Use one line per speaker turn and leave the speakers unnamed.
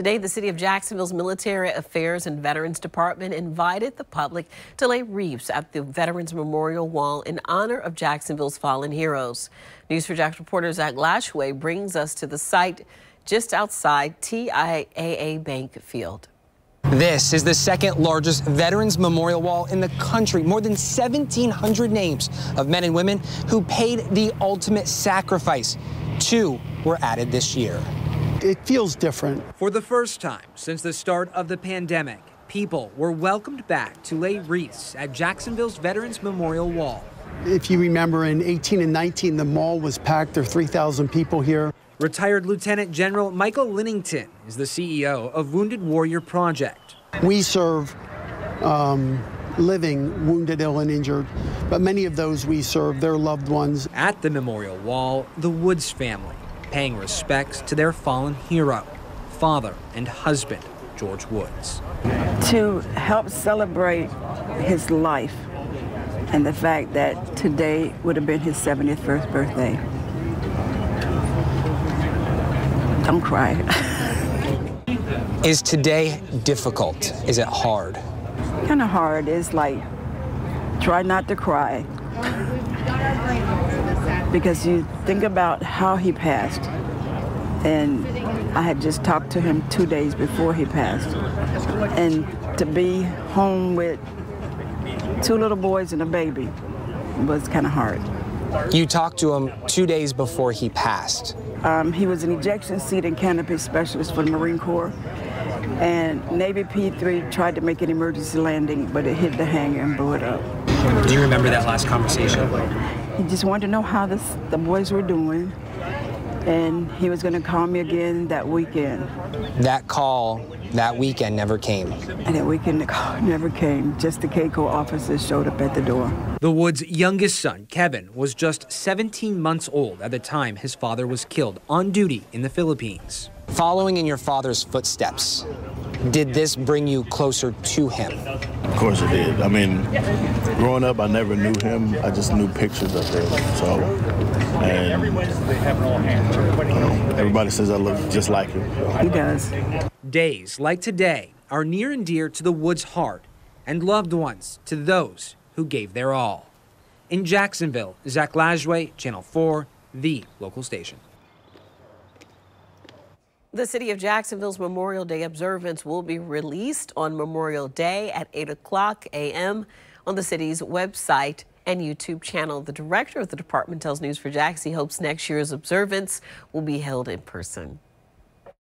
Today, the City of Jacksonville's Military Affairs and Veterans Department invited the public to lay wreaths at the Veterans Memorial Wall in honor of Jacksonville's fallen heroes. News4JAX reporter Zach Lashway brings us to the site just outside TIAA Bank Field.
This is the second largest Veterans Memorial Wall in the country. More than 1,700 names of men and women who paid the ultimate sacrifice. Two were added this year.
It feels different.
For the first time since the start of the pandemic, people were welcomed back to lay wreaths at Jacksonville's Veterans Memorial Wall.
If you remember in 18 and 19, the mall was packed. There are 3,000 people here.
Retired Lieutenant General Michael Linnington is the CEO of Wounded Warrior Project.
We serve um, living wounded, ill, and injured, but many of those we serve their loved ones.
At the memorial wall, the Woods family paying respects to their fallen hero, father and husband, George Woods.
To help celebrate his life and the fact that today would have been his 71st birthday. Don't cry.
Is today difficult? Is it hard?
Kind of hard. It's like, try not to cry. Because you think about how he passed. And I had just talked to him two days before he passed. And to be home with two little boys and a baby was kind of hard.
You talked to him two days before he passed.
Um, he was an ejection seat and canopy specialist for the Marine Corps. And Navy P-3 tried to make an emergency landing, but it hit the hangar and blew it up.
Do you remember that last conversation?
He just wanted to know how this, the boys were doing, and he was going to call me again that weekend.
That call that weekend never came.
And that weekend the call never came. Just the CACO officers showed up at the door.
The Woods' youngest son, Kevin, was just 17 months old at the time his father was killed on duty in the Philippines.
Following in your father's footsteps, did this bring you closer to him?
Of course it did. I mean, growing up, I never knew him. I just knew pictures of him. So, and um, everybody says I look just like him.
He does.
Days like today are near and dear to the Woods' heart and loved ones to those who gave their all. In Jacksonville, Zach Lashway, Channel 4, the local station.
The City of Jacksonville's Memorial Day observance will be released on Memorial Day at 8 o'clock a.m. on the city's website and YouTube channel. The director of the department tells News4JAX he hopes next year's observance will be held in person.